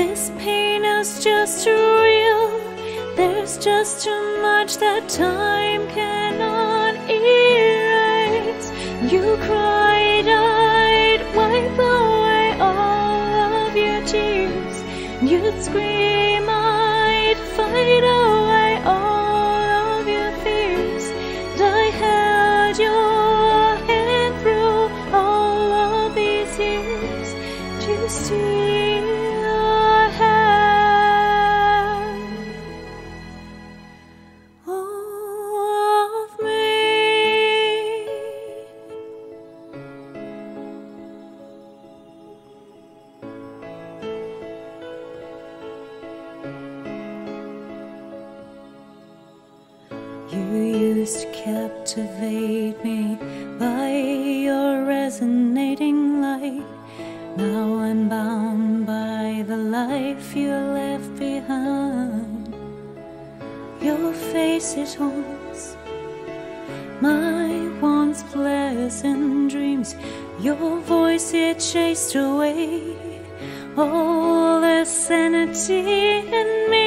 This pain is just too real. There's just too much that time cannot erase. You cried, I'd wipe away all of your tears. You'd scream, You used to captivate me by your resonating light. Now I'm bound by the life you left behind. Your face it haunts my once pleasant dreams. Your voice it chased away all the sanity in me.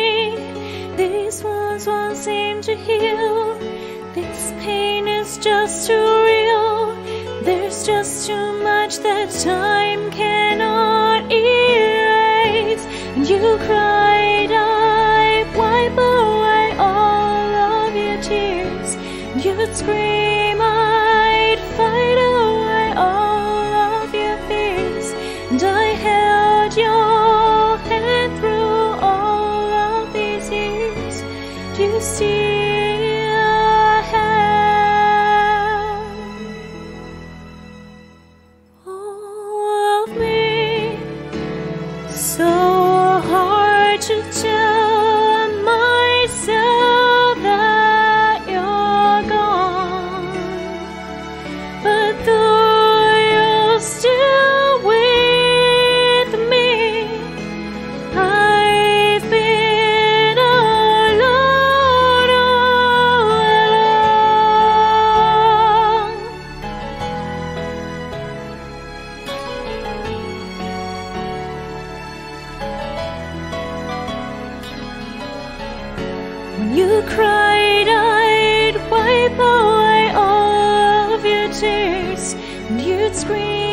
These wounds won't seem to heal. This pain is just too real. There's just too much that time cannot erase. And you cried, you still When you cried, I'd wipe away all of your tears. And you'd scream,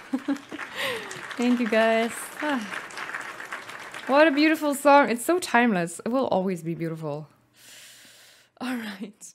thank you, guys. What a beautiful song. It's so timeless. It will always be beautiful. All right.